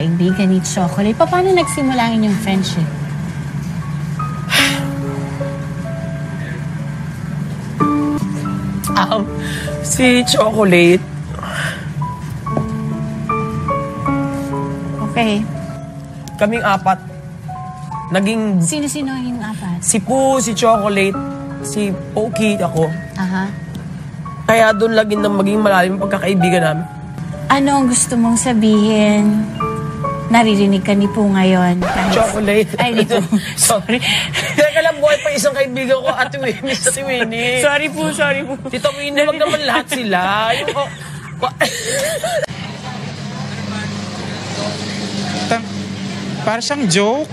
Kaibigan ni Chocolate. Pa- Paano nagsimula ang inyong friendship? Um, si Chocolate, Okay. kaming apat, naging Sino-sino yung apat? si Poo, si Chocolate, si Pokey, ako. Aha. Kaya doon lagi na maging malalim ang pagkakaibigan namin. Ano ang gusto mong sabihin? Naririnig ka ni Po ngayon. Kahit... Chocolate. Ay, ni Po. Sorry. Teka lang, buhay pa isang kaibigan ko, Ate Winnie, sa Ate Winnie. sorry po, sorry po. Tita Winnie, wag naman lahat sila. Yung, oh, para siyang joke.